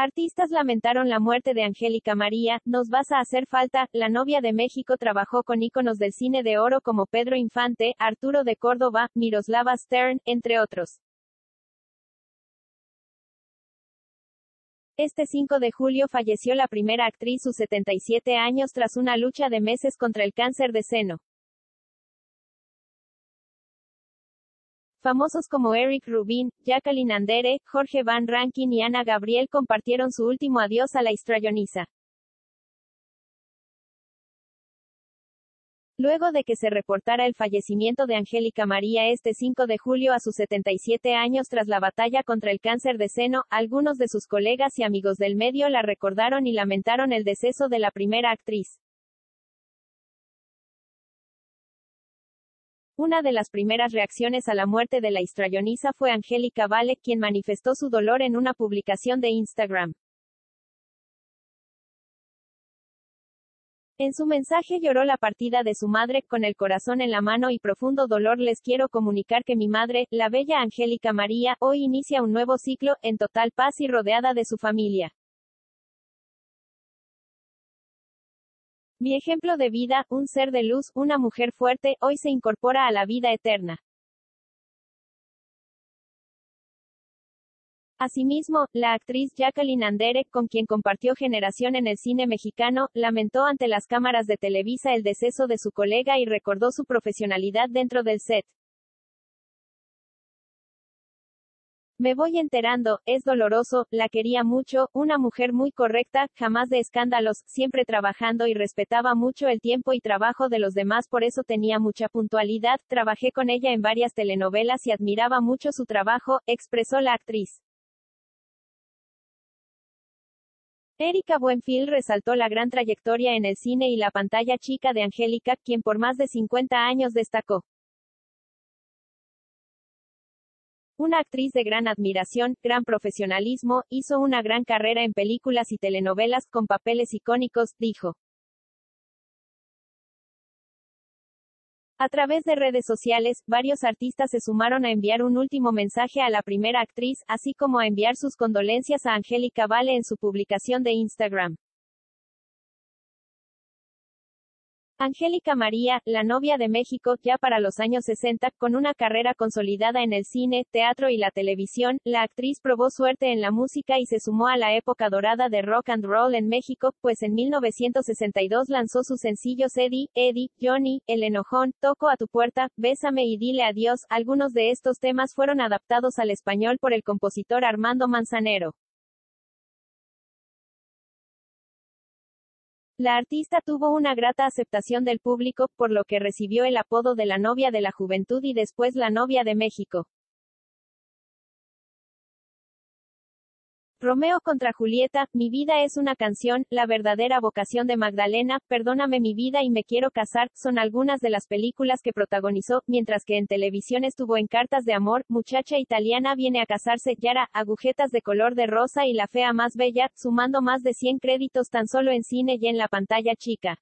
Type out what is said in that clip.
Artistas lamentaron la muerte de Angélica María, nos vas a hacer falta, la novia de México trabajó con íconos del cine de oro como Pedro Infante, Arturo de Córdoba, Miroslava Stern, entre otros. Este 5 de julio falleció la primera actriz sus 77 años tras una lucha de meses contra el cáncer de seno. Famosos como Eric Rubin, Jacqueline Andere, Jorge Van Rankin y Ana Gabriel compartieron su último adiós a la histrioniza. Luego de que se reportara el fallecimiento de Angélica María este 5 de julio a sus 77 años tras la batalla contra el cáncer de seno, algunos de sus colegas y amigos del medio la recordaron y lamentaron el deceso de la primera actriz. Una de las primeras reacciones a la muerte de la histrioniza fue Angélica Vale, quien manifestó su dolor en una publicación de Instagram. En su mensaje lloró la partida de su madre, con el corazón en la mano y profundo dolor les quiero comunicar que mi madre, la bella Angélica María, hoy inicia un nuevo ciclo, en total paz y rodeada de su familia. Mi ejemplo de vida, un ser de luz, una mujer fuerte, hoy se incorpora a la vida eterna. Asimismo, la actriz Jacqueline Andere, con quien compartió generación en el cine mexicano, lamentó ante las cámaras de Televisa el deceso de su colega y recordó su profesionalidad dentro del set. Me voy enterando, es doloroso, la quería mucho, una mujer muy correcta, jamás de escándalos, siempre trabajando y respetaba mucho el tiempo y trabajo de los demás, por eso tenía mucha puntualidad, trabajé con ella en varias telenovelas y admiraba mucho su trabajo, expresó la actriz. Erika Buenfil resaltó la gran trayectoria en el cine y la pantalla chica de Angélica, quien por más de 50 años destacó. Una actriz de gran admiración, gran profesionalismo, hizo una gran carrera en películas y telenovelas con papeles icónicos, dijo. A través de redes sociales, varios artistas se sumaron a enviar un último mensaje a la primera actriz, así como a enviar sus condolencias a Angélica Vale en su publicación de Instagram. Angélica María, la novia de México, ya para los años 60, con una carrera consolidada en el cine, teatro y la televisión, la actriz probó suerte en la música y se sumó a la época dorada de rock and roll en México, pues en 1962 lanzó sus sencillos Eddie, Eddie, Johnny, El Enojón, Toco a tu puerta, Bésame y Dile Adiós. Algunos de estos temas fueron adaptados al español por el compositor Armando Manzanero. La artista tuvo una grata aceptación del público, por lo que recibió el apodo de la novia de la juventud y después la novia de México. Romeo contra Julieta, Mi vida es una canción, La verdadera vocación de Magdalena, Perdóname mi vida y me quiero casar, son algunas de las películas que protagonizó, mientras que en televisión estuvo en Cartas de Amor, Muchacha Italiana viene a casarse, Yara, Agujetas de color de rosa y La fea más bella, sumando más de 100 créditos tan solo en cine y en la pantalla chica.